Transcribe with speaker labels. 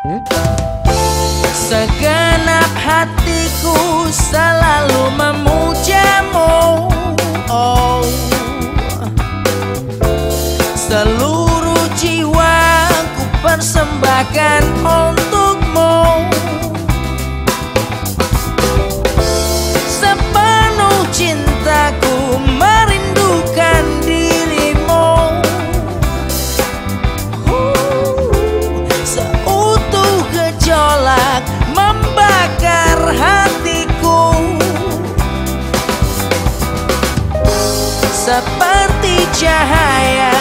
Speaker 1: Hmm? Segenap hatiku selalu memujamu oh. Seluruh jiwaku persembahkan oh seperti cahaya.